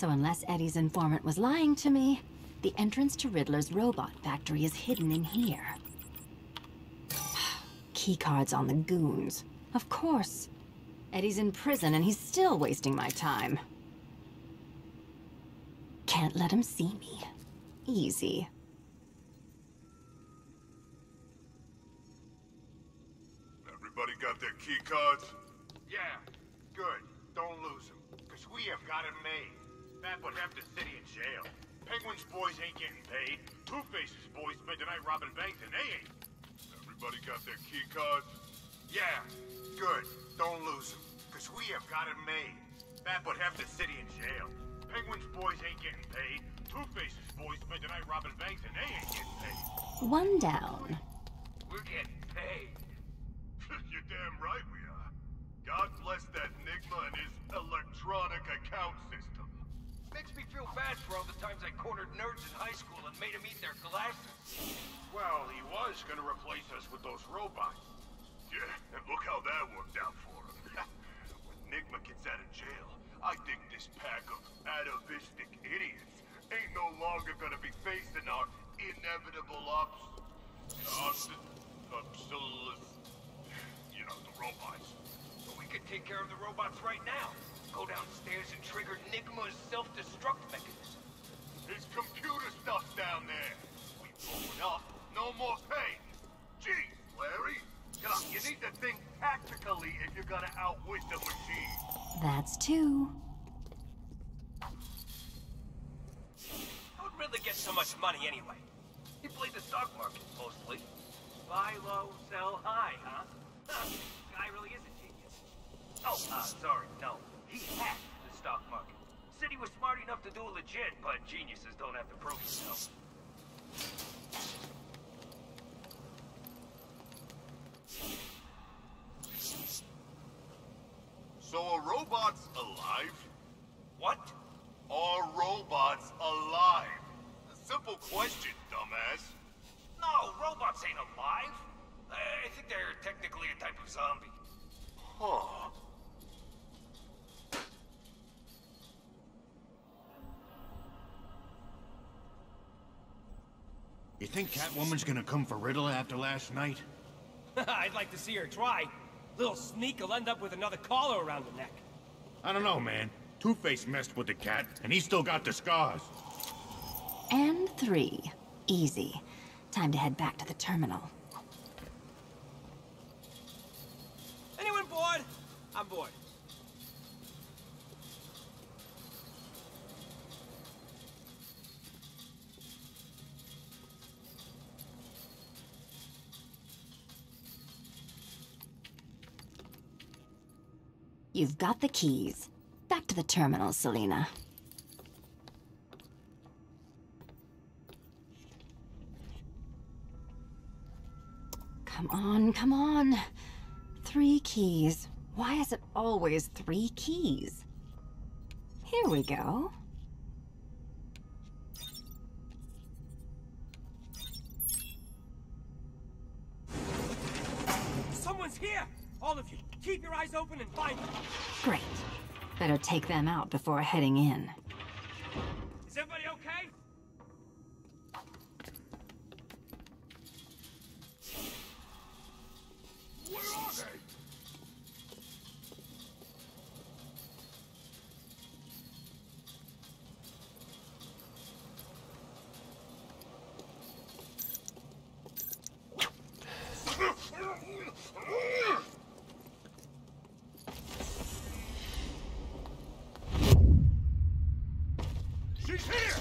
So unless Eddie's informant was lying to me, the entrance to Riddler's robot factory is hidden in here. Keycards on the goons. Of course. Eddie's in prison and he's still wasting my time. Can't let him see me. Easy. Everybody got their key cards? Yeah, good. Don't lose them. Because we have got it made. That would have the city in jail. Penguin's boys ain't getting paid. Two-Face's boys spent the night robbing banks and they ain't. Everybody got their key cards? Yeah, good. Don't lose them. Because we have got it made. That would have the city in jail. Penguin's boys ain't getting paid. Two-Face's boys spent the night robbing banks and they ain't getting paid. One down. We're getting paid. You're damn right we are. God bless that Nigma and his electronic account system. Makes me feel bad for all the times I cornered nerds in high school and made them eat their glasses. Well, he was gonna replace us with those robots. Yeah, and look how that worked out for him. when Nigma gets out of jail, I think this pack of atavistic idiots ain't no longer gonna be facing our inevitable ups... ups... upsilus... you know, the robots. But we could take care of the robots right now. Go downstairs and trigger Nigma's self-destruct mechanism. His computer stuff down there. We blow blown up, no more pain. Gee, Larry. Come on, you need to think tactically if you're gonna outwit the machine. That's two. How would Riddler get so much money anyway? He played the stock market, mostly. Buy low, sell high, huh? Huh, Guy really is a genius. Oh, uh, sorry, no. He hacked the stock market. Said he was smart enough to do it legit, but geniuses don't have to prove themselves. So are robots alive? What? Are robots alive? A simple question, dumbass. No, robots ain't alive. Uh, I think they're technically a type of zombie. Think Catwoman's gonna come for Riddler after last night? I'd like to see her try. Little sneak will end up with another collar around the neck. I don't know, man. Two-Face messed with the cat, and he still got the scars. And three. Easy. Time to head back to the terminal. Anyone bored? I'm bored. You've got the keys. Back to the terminal, Selina. Come on, come on. Three keys. Why is it always three keys? Here we go. Someone's here! All of you, keep your eyes open and find them. Great. Better take them out before heading in. Is everybody okay? Where are they? She's here!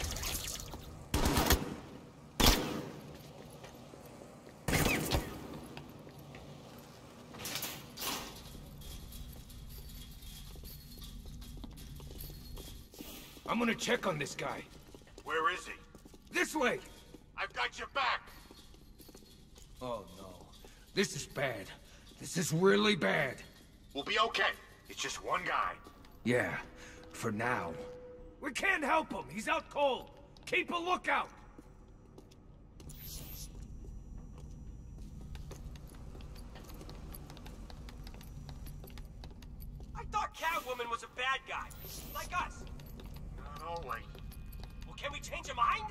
I'm gonna check on this guy. Where is he? This way! I've got your back! Oh no. This is bad. This is really bad. We'll be okay. It's just one guy. Yeah, for now. We can't help him. He's out cold. Keep a lookout. I thought Catwoman was a bad guy. Like us. Well, can we change your mind?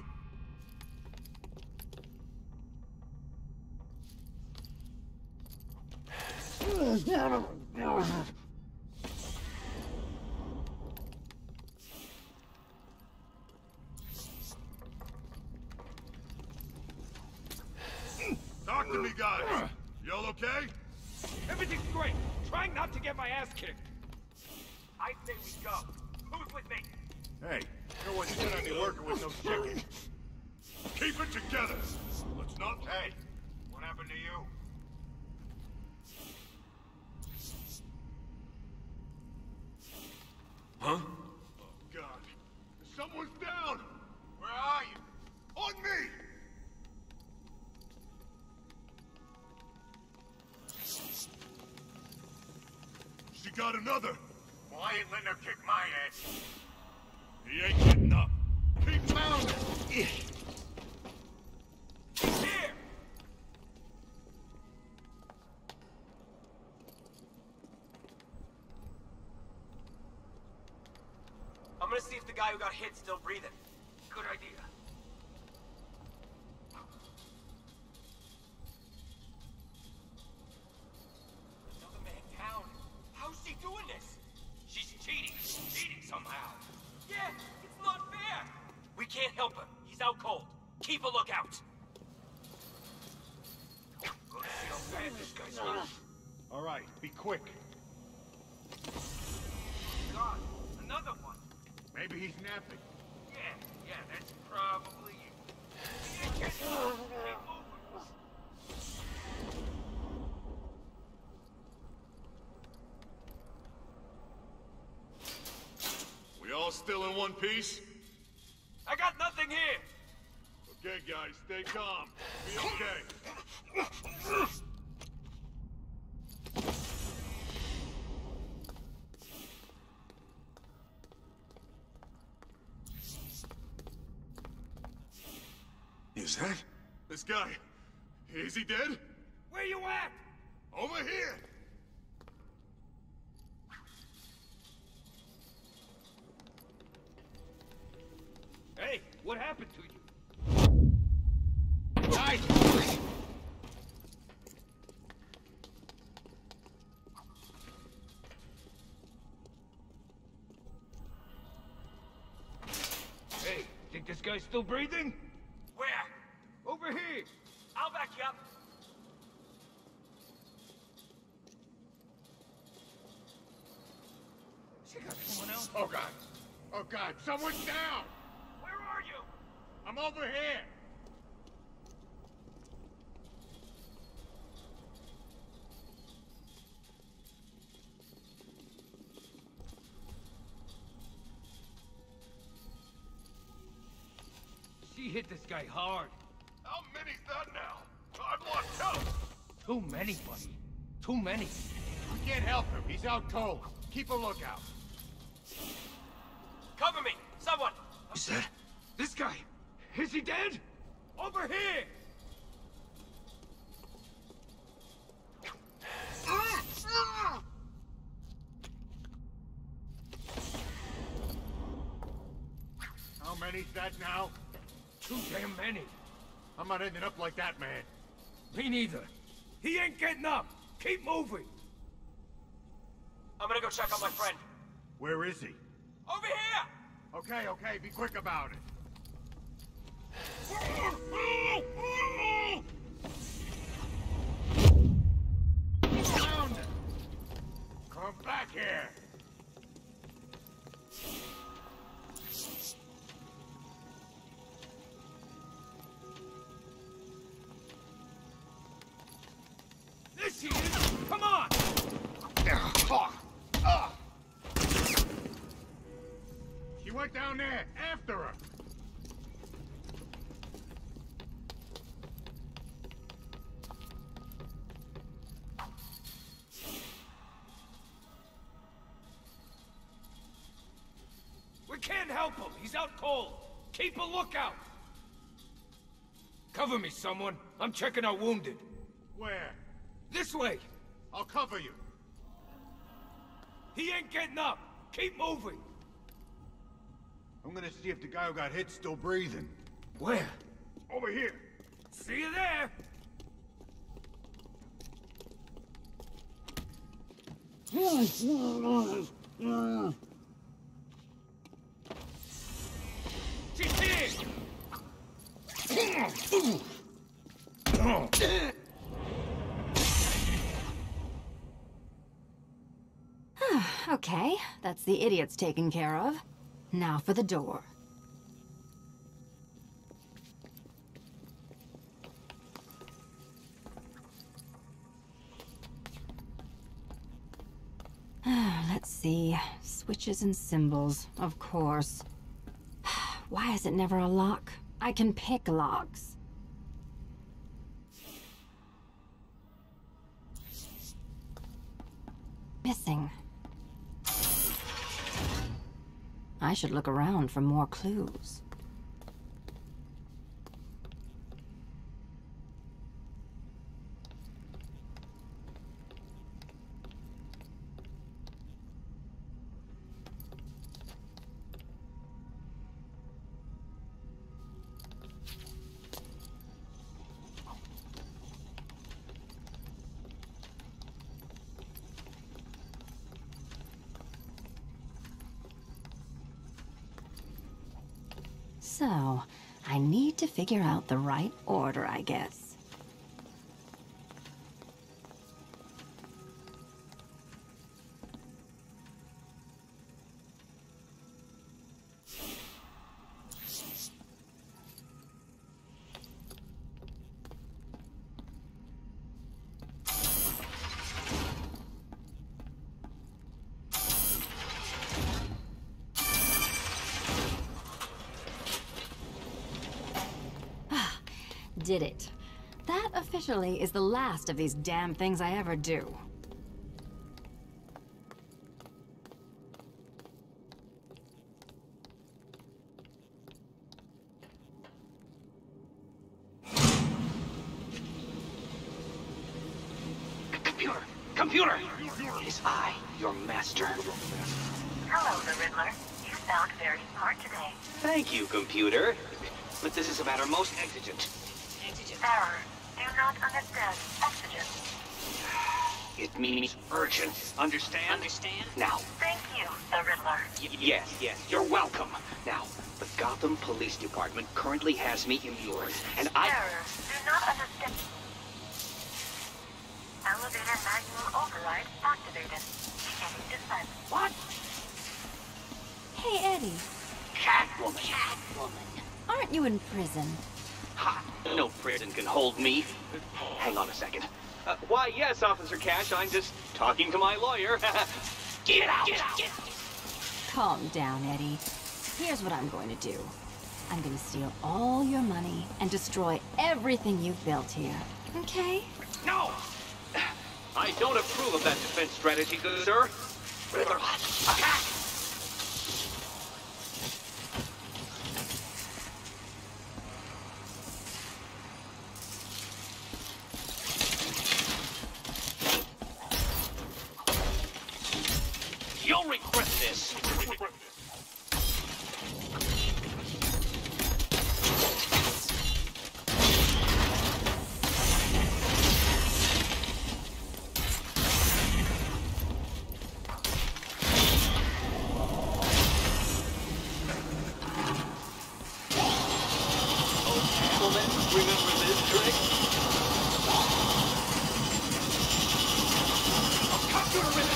Talk to me, guys. Y'all okay? Everything's great. Trying not to get my ass kicked. I say we go. Who's with me? Hey, no one said I'd be working with no chicken. Keep it together. Let's not. Hey, what happened to you? Huh? Oh, God. Someone's down! Where are you? On me! She got another! Well, I ain't letting her kick my ass. He ain't getting up. I'm gonna see if the guy who got hit's still breathing. Can't help him. He's out cold. Keep a lookout. Gonna see how bad this guy's hurt. All right, be quick. God, another one. Maybe he's napping. Yeah, yeah, that's probably it. We all still in one piece? I here. Okay, guys, stay calm. Be okay. Is that? This guy, is he dead? Where you at? Over here! This guy's still breathing? Where? Over here. I'll back you up. She got someone else. Oh, God. Oh, God, someone's down! Where are you? I'm over here! She hit this guy hard. How many's that now? I'd want help! Too many, buddy. Too many. We can't help him. He's out cold. Keep a lookout. Cover me! Someone! Is that? This guy! Is he dead? Over here! How many's that now? Too damn many. I'm not ending up like that, man. Me neither. He ain't getting up. Keep moving. I'm gonna go check on my friend. Where is he? Over here! Okay, okay, be quick about it. Come back here! We can't help him. He's out cold. Keep a lookout. Cover me, someone. I'm checking our wounded. Where? This way. I'll cover you. He ain't getting up. Keep moving. I'm gonna see if the guy who got hit's still breathing. Where? Over here. See you there. Ah, okay, that's the idiots taken care of. Now for the door. Ah, let's see. Switches and symbols, of course. Why is it never a lock? I can pick locks. Missing. I should look around for more clues. So, I need to figure out the right order, I guess. That is the last of these damn things I ever do. Computer! Computer! It is I, your master. Hello, the Riddler. You sound very smart today. Thank you, computer. But this is a matter most exigent. Error. Do not understand. Oxygen. It means urgent. Understand? Understand? Now, Thank you, the Riddler. y- yes, yes, you're welcome. Now, the Gotham Police Department currently has me immured, and I... Error. Do not understand. Elevator manual override activated. Beginning descent. What? Hey, Eddie, Catwoman. Catwoman. aren't you in prison? Ha! No prison can hold me. Hang on a second. Uh, why, yes, Officer Cash, I'm just talking to my lawyer. get out! Get out! Calm down, Eddie. Here's what I'm going to do. I'm going to steal all your money and destroy everything you've built here. Okay? No! I don't approve of that defense strategy, good sir. Attack! Remember this trick? I'll cut you with it!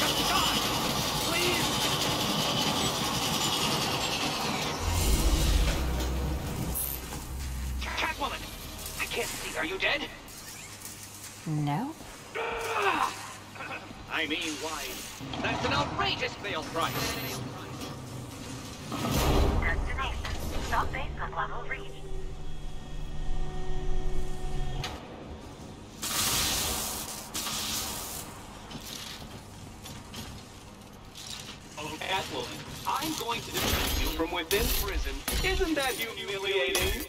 Just die! Please! Catwoman! I can't see. Are you dead? No? I mean, why? That's an outrageous bail price. Destination. Stop basement level reached. Catwoman, I'm going to defend you from within prison. Isn't that humiliating?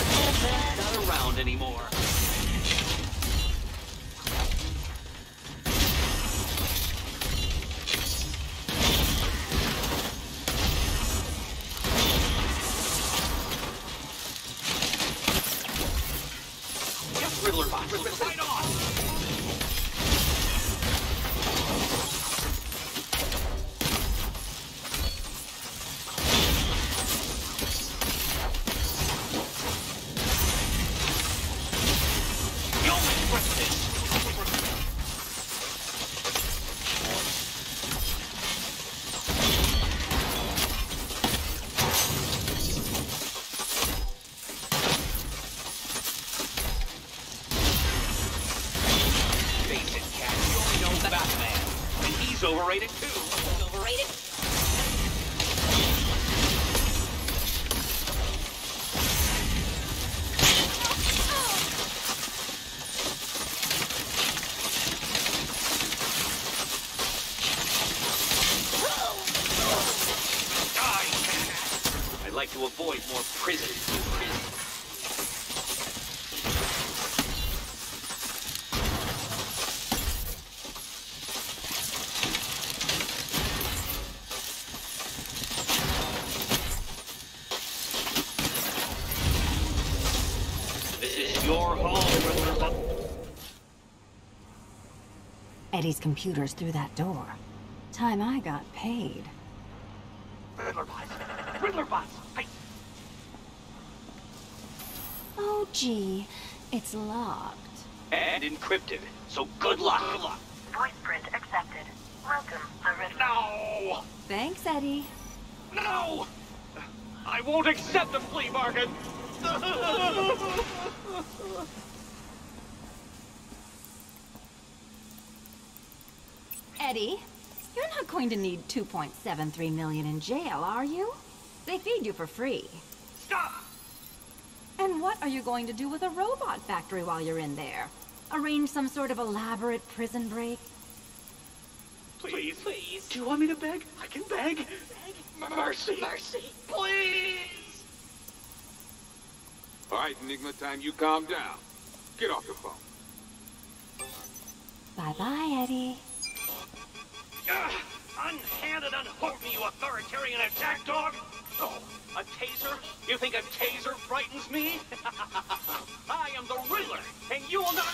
Uh, not around anymore. You'll to avoid more prison. prison. This is your home, Eddie's computer's through that door. Time I got paid. Riddler bots. Riddler bots. I Oh, gee. It's locked. and encrypted. So good luck. Good luck. Voice print accepted. Welcome, the Riddler. No! Thanks, Eddie. No! I won't accept the flea bargain. Eddie, you're not going to need 2.73 million in jail, are you? They feed you for free. Stop! And what are you going to do with a robot factory while you're in there? Arrange some sort of elaborate prison break? Please, please. Do you want me to beg? I can beg. beg. Mercy. Mercy. Please. All right, Nigma time, you calm down. Get off the phone. Bye-bye, Eddie. Ugh, unhanded, unhook me, you authoritarian attack dog! Oh, a taser? You think a taser frightens me? I am the Riddler, and you will not...